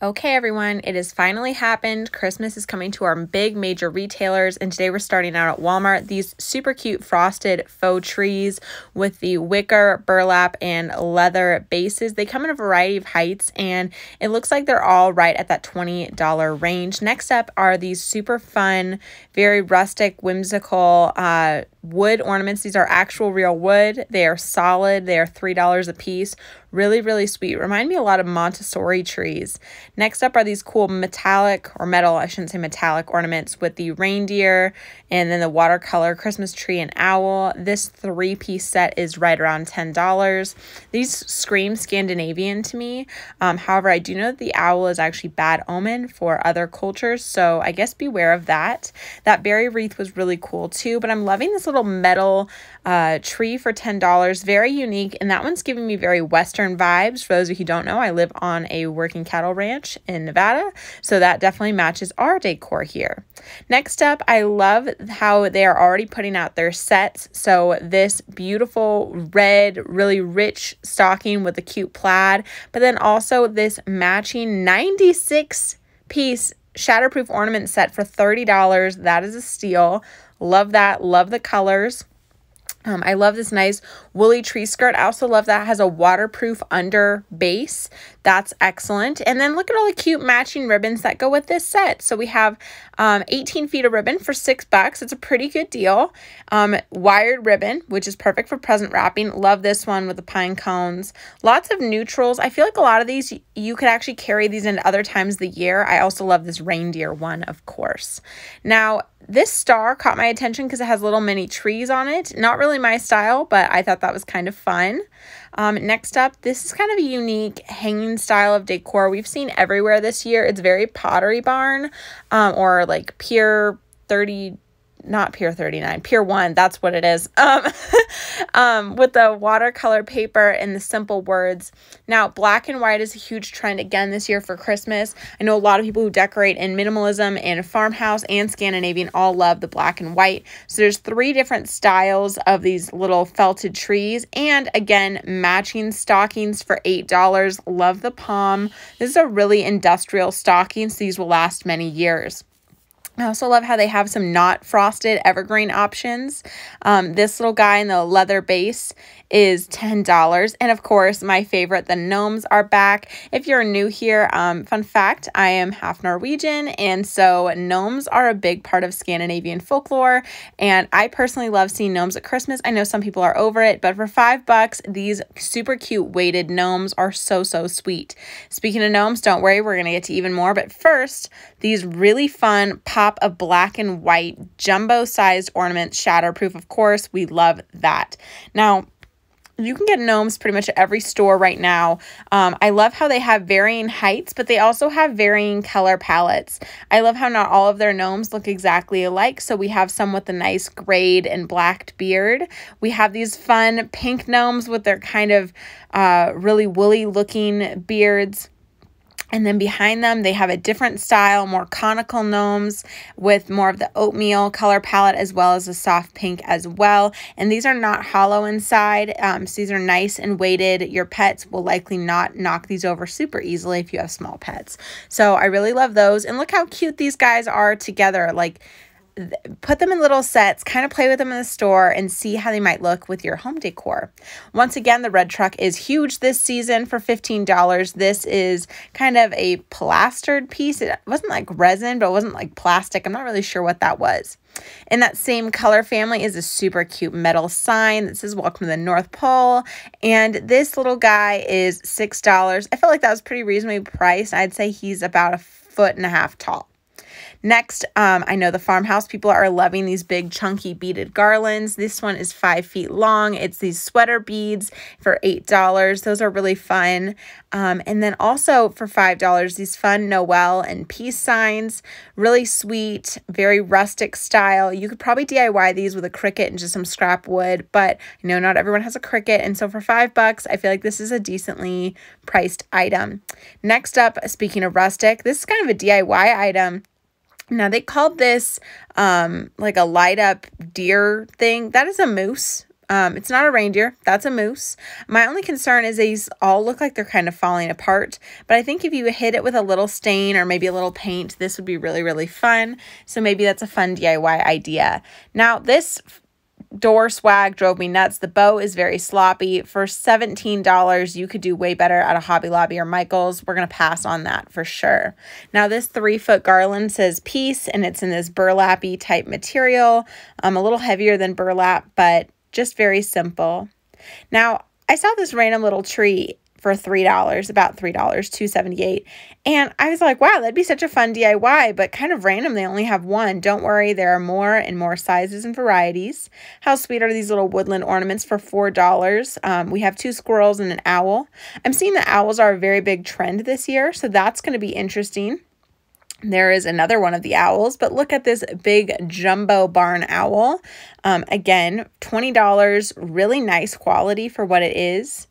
Okay, everyone, it has finally happened. Christmas is coming to our big major retailers, and today we're starting out at Walmart. These super cute frosted faux trees with the wicker, burlap, and leather bases. They come in a variety of heights, and it looks like they're all right at that $20 range. Next up are these super fun, very rustic, whimsical uh, wood ornaments. These are actual real wood. They are solid. They are $3 a piece. Really, really sweet. Remind me a lot of Montessori trees. Next up are these cool metallic or metal, I shouldn't say metallic ornaments with the reindeer and then the watercolor Christmas tree and owl. This three piece set is right around $10. These scream Scandinavian to me. Um, however, I do know that the owl is actually bad omen for other cultures, so I guess beware of that. That berry wreath was really cool too, but I'm loving this little metal uh, tree for $10. Very unique, and that one's giving me very Western vibes. For those of you who don't know, I live on a working cattle ranch in Nevada, so that definitely matches our decor here. Next up, I love how they are already putting out their sets. So this beautiful red, really rich stocking with a cute plaid, but then also this matching 96 piece shatterproof ornament set for $30. That is a steal. Love that. Love the colors. Um, I love this nice woolly tree skirt. I also love that it has a waterproof under base. That's excellent. And then look at all the cute matching ribbons that go with this set. So we have um, 18 feet of ribbon for six bucks. It's a pretty good deal. Um, wired ribbon, which is perfect for present wrapping. Love this one with the pine cones. Lots of neutrals. I feel like a lot of these, you could actually carry these into other times of the year. I also love this reindeer one, of course. Now, this star caught my attention because it has little mini trees on it. Not really my style, but I thought that was kind of fun. Um, next up, this is kind of a unique hanging style of decor we've seen everywhere this year. It's very Pottery Barn um, or like Pier 30 not Pier 39, Pier 1, that's what it is. Um, um, with the watercolor paper and the simple words. Now, black and white is a huge trend again this year for Christmas. I know a lot of people who decorate in minimalism and farmhouse and Scandinavian all love the black and white. So there's three different styles of these little felted trees and again, matching stockings for $8. Love the palm. This is a really industrial stocking, so these will last many years. I also love how they have some not frosted evergreen options. Um, this little guy in the leather base is $10. And of course, my favorite, the gnomes are back. If you're new here, um, fun fact, I am half Norwegian. And so gnomes are a big part of Scandinavian folklore. And I personally love seeing gnomes at Christmas. I know some people are over it, but for five bucks, these super cute weighted gnomes are so, so sweet. Speaking of gnomes, don't worry, we're going to get to even more. But first, these really fun pop of black and white jumbo sized ornaments, shatterproof, of course. We love that. Now, you can get gnomes pretty much at every store right now. Um, I love how they have varying heights, but they also have varying color palettes. I love how not all of their gnomes look exactly alike. So we have some with a nice grayed and blacked beard. We have these fun pink gnomes with their kind of uh, really woolly looking beards. And then behind them, they have a different style, more conical gnomes with more of the oatmeal color palette as well as a soft pink as well. And these are not hollow inside. Um, so these are nice and weighted. Your pets will likely not knock these over super easily if you have small pets. So I really love those. And look how cute these guys are together. Like put them in little sets, kind of play with them in the store and see how they might look with your home decor. Once again, the red truck is huge this season for $15. This is kind of a plastered piece. It wasn't like resin, but it wasn't like plastic. I'm not really sure what that was. In that same color family is a super cute metal sign that says welcome to the North Pole. And this little guy is $6. I felt like that was pretty reasonably priced. I'd say he's about a foot and a half tall. Next, um, I know the farmhouse people are loving these big chunky beaded garlands. This one is five feet long. It's these sweater beads for $8. Those are really fun. Um, and then also for $5, these fun Noel and peace signs. Really sweet, very rustic style. You could probably DIY these with a Cricut and just some scrap wood, but I know not everyone has a Cricut. And so for five bucks, I feel like this is a decently priced item. Next up, speaking of rustic, this is kind of a DIY item. Now they called this um like a light up deer thing. That is a moose. Um, it's not a reindeer, that's a moose. My only concern is these all look like they're kind of falling apart, but I think if you hit it with a little stain or maybe a little paint, this would be really, really fun. So maybe that's a fun DIY idea. Now, this door swag drove me nuts. The bow is very sloppy. For $17, you could do way better at a Hobby Lobby or Michael's. We're going to pass on that for sure. Now, this three foot garland says peace, and it's in this burlappy type material. Um, a little heavier than burlap, but just very simple. Now, I saw this random little tree for $3, about $3, 278 And I was like, wow, that'd be such a fun DIY, but kind of random. They only have one. Don't worry, there are more and more sizes and varieties. How sweet are these little woodland ornaments for $4? Um, we have two squirrels and an owl. I'm seeing that owls are a very big trend this year, so that's going to be interesting. There is another one of the owls, but look at this big jumbo barn owl. Um, again, $20, really nice quality for what it is.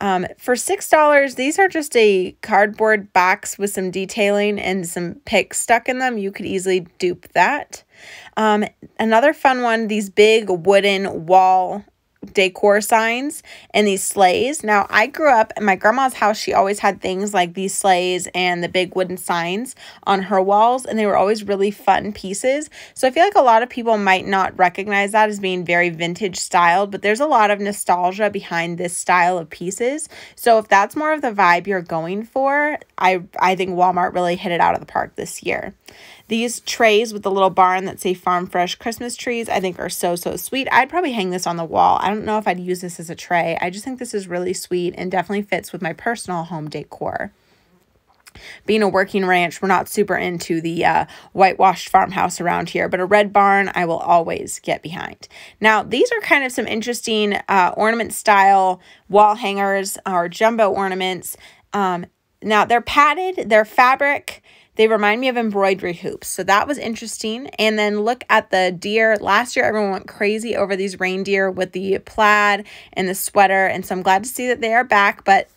Um, for $6, these are just a cardboard box with some detailing and some pics stuck in them. You could easily dupe that. Um, another fun one, these big wooden wall decor signs and these sleighs. Now, I grew up in my grandma's house. She always had things like these sleighs and the big wooden signs on her walls, and they were always really fun pieces. So I feel like a lot of people might not recognize that as being very vintage styled, but there's a lot of nostalgia behind this style of pieces. So if that's more of the vibe you're going for, I, I think Walmart really hit it out of the park this year. These trays with the little barn that say Farm Fresh Christmas trees, I think are so, so sweet. I'd probably hang this on the wall. I don't know if I'd use this as a tray. I just think this is really sweet and definitely fits with my personal home decor being a working ranch, we're not super into the uh, whitewashed farmhouse around here, but a red barn I will always get behind. Now, these are kind of some interesting uh, ornament style wall hangers or jumbo ornaments. Um, now, they're padded, they're fabric, they remind me of embroidery hoops. So that was interesting. And then look at the deer. Last year, everyone went crazy over these reindeer with the plaid and the sweater. And so I'm glad to see that they are back. But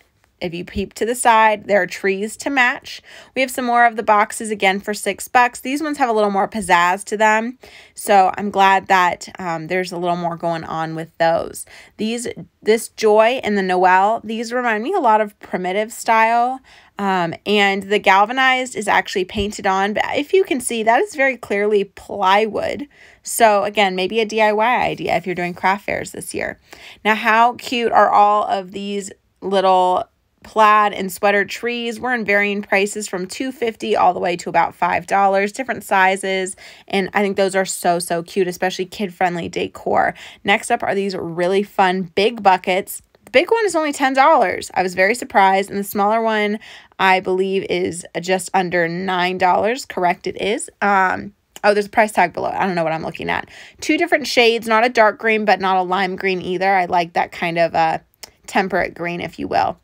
if you peep to the side, there are trees to match. We have some more of the boxes again for six bucks. These ones have a little more pizzazz to them. So I'm glad that um, there's a little more going on with those. These, this Joy and the Noel, these remind me a lot of primitive style. Um, and the galvanized is actually painted on, but if you can see, that is very clearly plywood. So again, maybe a DIY idea if you're doing craft fairs this year. Now, how cute are all of these little plaid and sweater trees we're in varying prices from 250 all the way to about five dollars different sizes and i think those are so so cute especially kid friendly decor next up are these really fun big buckets big one is only $10. I was very surprised. And the smaller one, I believe, is just under $9. Correct, it is. Um, oh, there's a price tag below. I don't know what I'm looking at. Two different shades, not a dark green, but not a lime green either. I like that kind of uh, temperate green, if you will.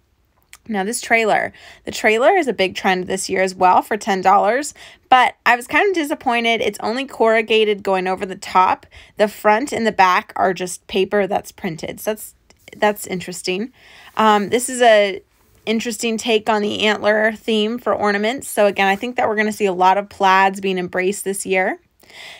Now, this trailer. The trailer is a big trend this year as well for $10, but I was kind of disappointed. It's only corrugated going over the top. The front and the back are just paper that's printed. So that's that's interesting. Um, this is a interesting take on the antler theme for ornaments. So again, I think that we're going to see a lot of plaids being embraced this year.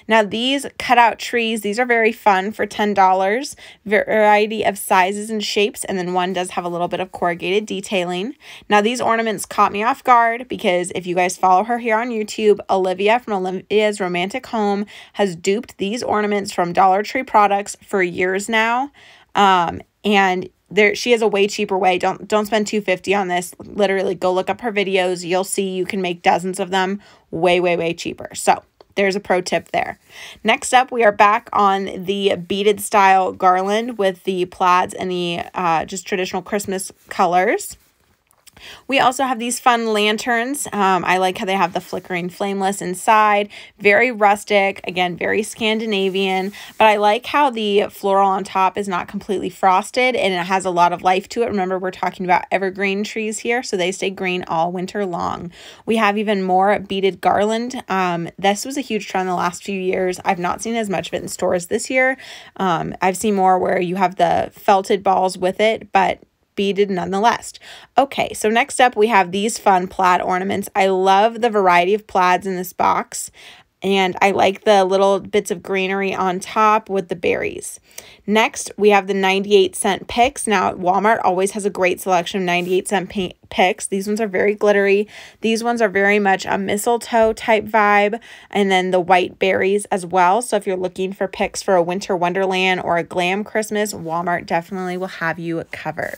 Now these cutout trees, these are very fun for $10. Variety of sizes and shapes, and then one does have a little bit of corrugated detailing. Now these ornaments caught me off guard because if you guys follow her here on YouTube, Olivia from Olivia's Romantic Home has duped these ornaments from Dollar Tree products for years now. Um, and there she has a way cheaper way. Don't don't spend 250 on this. Literally go look up her videos. You'll see you can make dozens of them way way way cheaper. So, there's a pro tip there. Next up, we are back on the beaded style garland with the plaids and the uh, just traditional Christmas colors. We also have these fun lanterns. Um, I like how they have the flickering flameless inside. Very rustic, again, very Scandinavian, but I like how the floral on top is not completely frosted and it has a lot of life to it. Remember, we're talking about evergreen trees here, so they stay green all winter long. We have even more beaded garland. Um, this was a huge trend the last few years. I've not seen as much of it in stores this year. Um, I've seen more where you have the felted balls with it, but beaded nonetheless. Okay, so next up we have these fun plaid ornaments. I love the variety of plaids in this box. and I like the little bits of greenery on top with the berries. Next, we have the 98 cent picks. Now, Walmart always has a great selection of 98 cent picks. These ones are very glittery. These ones are very much a mistletoe type vibe, and then the white berries as well. So, if you're looking for picks for a winter wonderland or a glam Christmas, Walmart definitely will have you covered.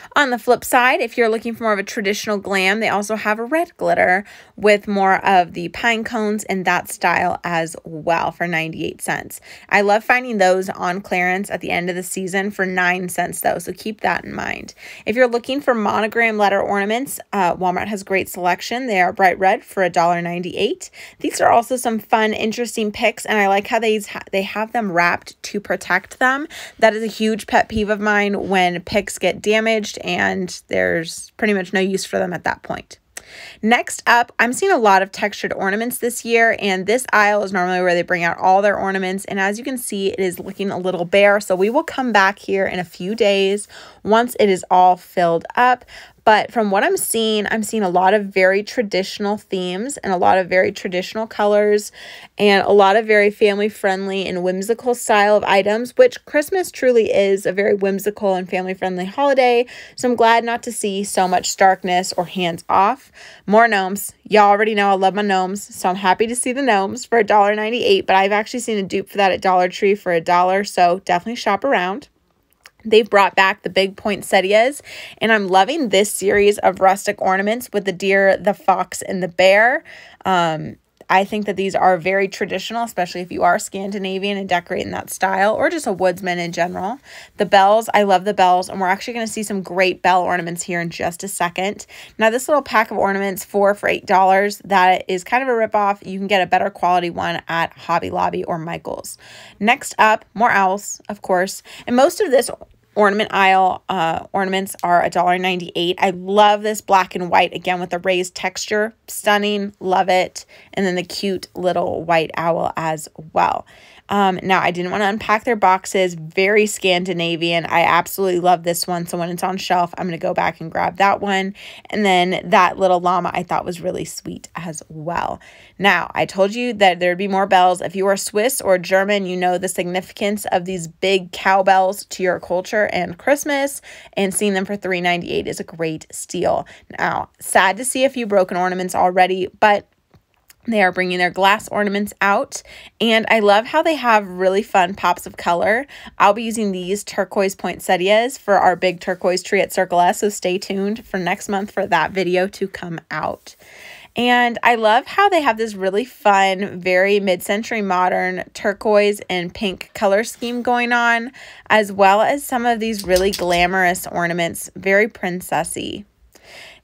On the flip side, if you're looking for more of a traditional glam, they also have a red glitter with more of the pine cones in that style as well for 98 cents. I love finding those on clearance at the end of the season for 9 cents though, so keep that in mind. If you're looking for monogram letter ornaments, uh, Walmart has great selection. They are bright red for $1.98. These are also some fun, interesting picks, and I like how they, they have them wrapped to protect them. That is a huge pet peeve of mine when picks get damaged and there's pretty much no use for them at that point. Next up, I'm seeing a lot of textured ornaments this year, and this aisle is normally where they bring out all their ornaments. And as you can see, it is looking a little bare. So we will come back here in a few days once it is all filled up. But from what I'm seeing, I'm seeing a lot of very traditional themes and a lot of very traditional colors and a lot of very family friendly and whimsical style of items, which Christmas truly is a very whimsical and family friendly holiday. So I'm glad not to see so much starkness or hands off. More gnomes. Y'all already know I love my gnomes, so I'm happy to see the gnomes for $1.98, but I've actually seen a dupe for that at Dollar Tree for a dollar, so definitely shop around. They've brought back the big poinsettias, and I'm loving this series of rustic ornaments with the deer, the fox, and the bear. Um, I think that these are very traditional, especially if you are Scandinavian and decorating that style or just a woodsman in general. The bells, I love the bells, and we're actually going to see some great bell ornaments here in just a second. Now, this little pack of ornaments, four for $8, that is kind of a ripoff. You can get a better quality one at Hobby Lobby or Michael's. Next up, more owls, of course. And most of this ornament aisle uh, ornaments are $1.98. I love this black and white again with the raised texture. Stunning. Love it. And then the cute little white owl as well. Um, now, I didn't want to unpack their boxes. Very Scandinavian. I absolutely love this one. So when it's on shelf, I'm going to go back and grab that one. And then that little llama I thought was really sweet as well. Now, I told you that there'd be more bells. If you are Swiss or German, you know the significance of these big cowbells to your culture and Christmas. And seeing them for $3.98 is a great steal. Now, sad to see a few broken ornaments already, but they are bringing their glass ornaments out, and I love how they have really fun pops of color. I'll be using these turquoise poinsettias for our big turquoise tree at Circle S, so stay tuned for next month for that video to come out. And I love how they have this really fun, very mid century modern turquoise and pink color scheme going on, as well as some of these really glamorous ornaments, very princessy.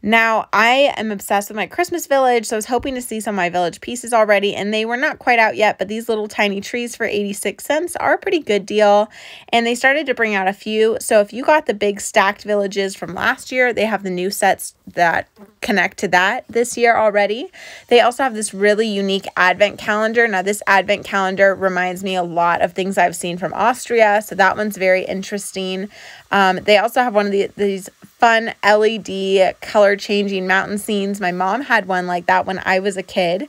Now, I am obsessed with my Christmas village, so I was hoping to see some of my village pieces already, and they were not quite out yet, but these little tiny trees for 86 cents are a pretty good deal, and they started to bring out a few. So if you got the big stacked villages from last year, they have the new sets that connect to that this year already. They also have this really unique advent calendar. Now, this advent calendar reminds me a lot of things I've seen from Austria, so that one's very interesting. Um, they also have one of the, these fun LED color changing mountain scenes. My mom had one like that when I was a kid.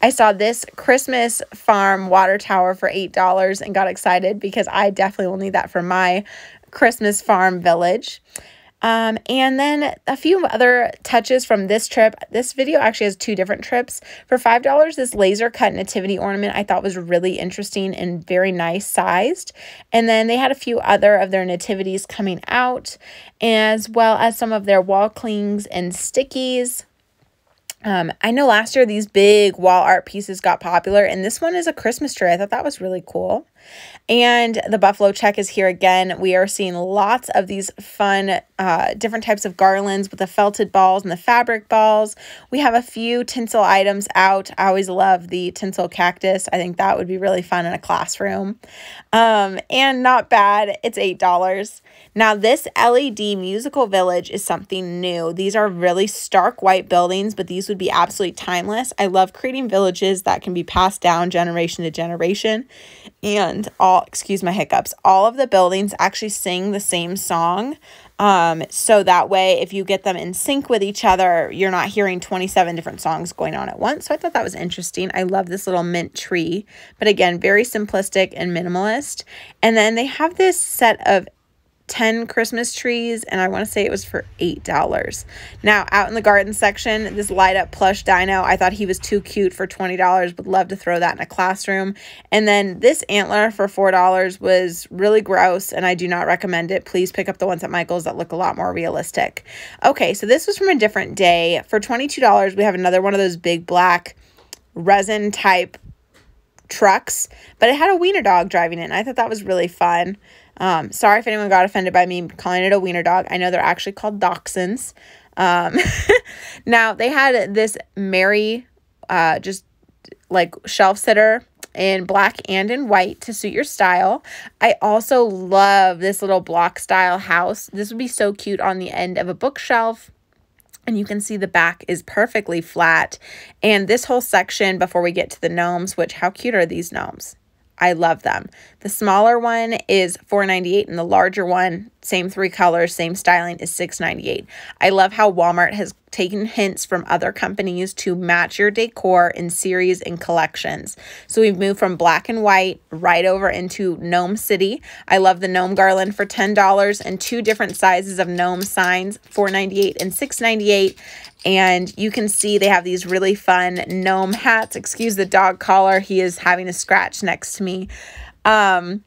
I saw this Christmas farm water tower for $8 and got excited because I definitely will need that for my Christmas farm village. Um, and then a few other touches from this trip. This video actually has two different trips. For $5, this laser cut nativity ornament I thought was really interesting and very nice sized. And then they had a few other of their nativities coming out, as well as some of their wall clings and stickies. Um, I know last year these big wall art pieces got popular, and this one is a Christmas tree. I thought that was really cool. And the Buffalo check is here again. We are seeing lots of these fun, uh, different types of garlands with the felted balls and the fabric balls. We have a few tinsel items out. I always love the tinsel cactus. I think that would be really fun in a classroom. Um, and not bad. It's $8. Now, this LED musical village is something new. These are really stark white buildings, but these would be absolutely timeless. I love creating villages that can be passed down generation to generation. And and all excuse my hiccups all of the buildings actually sing the same song. Um, so that way if you get them in sync with each other you're not hearing 27 different songs going on at once. So i thought that was interesting. I love this little mint tree but again very simplistic and minimalist. And then they have this set of 10 Christmas trees, and I want to say it was for $8. Now, out in the garden section, this light up plush dino, I thought he was too cute for $20. Would love to throw that in a classroom. And then this antler for $4 was really gross, and I do not recommend it. Please pick up the ones at Michael's that look a lot more realistic. Okay, so this was from a different day. For $22, we have another one of those big black resin type trucks, but it had a wiener dog driving it. And I thought that was really fun. Um, sorry if anyone got offended by me calling it a wiener dog. I know they're actually called dachshunds. Um, now, they had this Mary, uh, just like shelf sitter in black and in white to suit your style. I also love this little block style house. This would be so cute on the end of a bookshelf and you can see the back is perfectly flat. And this whole section before we get to the gnomes, which how cute are these gnomes? I love them. The smaller one is $4.98 and the larger one, same three colors, same styling, is $6.98. I love how Walmart has taken hints from other companies to match your decor in series and collections. So we've moved from black and white right over into Gnome City. I love the gnome garland for $10 and two different sizes of gnome signs, $4.98 and $6.98. And you can see they have these really fun gnome hats. Excuse the dog collar. He is having a scratch next to me. Um,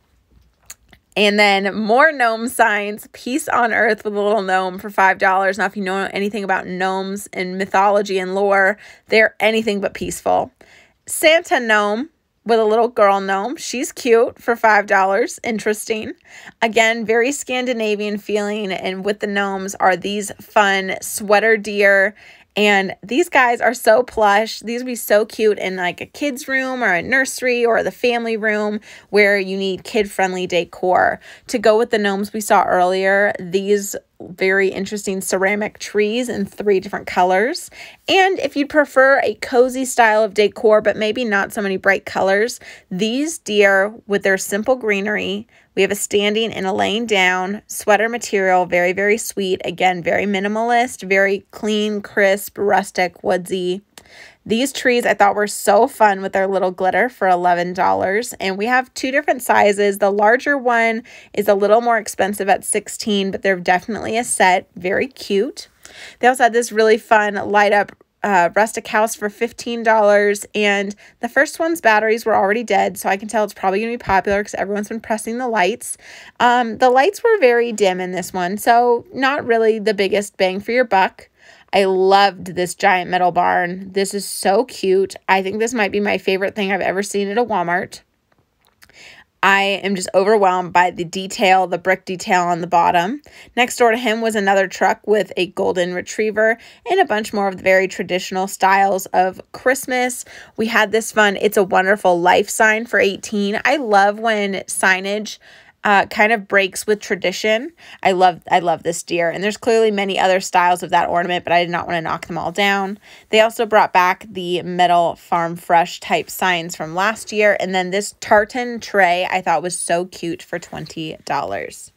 and then more gnome signs, Peace on Earth with a little gnome for $5. Now, if you know anything about gnomes and mythology and lore, they're anything but peaceful. Santa gnome with a little girl gnome. She's cute for $5. Interesting. Again, very Scandinavian feeling. And with the gnomes are these fun sweater deer and these guys are so plush. These would be so cute in like a kid's room or a nursery or the family room where you need kid friendly decor. To go with the gnomes we saw earlier, these very interesting ceramic trees in three different colors. And if you'd prefer a cozy style of decor, but maybe not so many bright colors, these deer with their simple greenery we have a standing and a laying down sweater material, very, very sweet. Again, very minimalist, very clean, crisp, rustic, woodsy. These trees I thought were so fun with their little glitter for $11. And we have two different sizes. The larger one is a little more expensive at 16 but they're definitely a set. Very cute. They also had this really fun light up uh, rustic house for $15 and the first one's batteries were already dead so i can tell it's probably going to be popular because everyone's been pressing the lights. Um, the lights were very dim in this one so not really the biggest bang for your buck. I loved this giant metal barn. This is so cute. I think this might be my favorite thing i've ever seen at a walmart I am just overwhelmed by the detail, the brick detail on the bottom. Next door to him was another truck with a golden retriever and a bunch more of the very traditional styles of Christmas. We had this fun It's a Wonderful Life sign for 18. I love when signage uh, kind of breaks with tradition. I love I love this deer, and there's clearly many other styles of that ornament, but I did not want to knock them all down. They also brought back the metal farm fresh type signs from last year, and then this tartan tray I thought was so cute for twenty dollars.